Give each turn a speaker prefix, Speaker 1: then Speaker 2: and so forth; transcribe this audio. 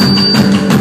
Speaker 1: down.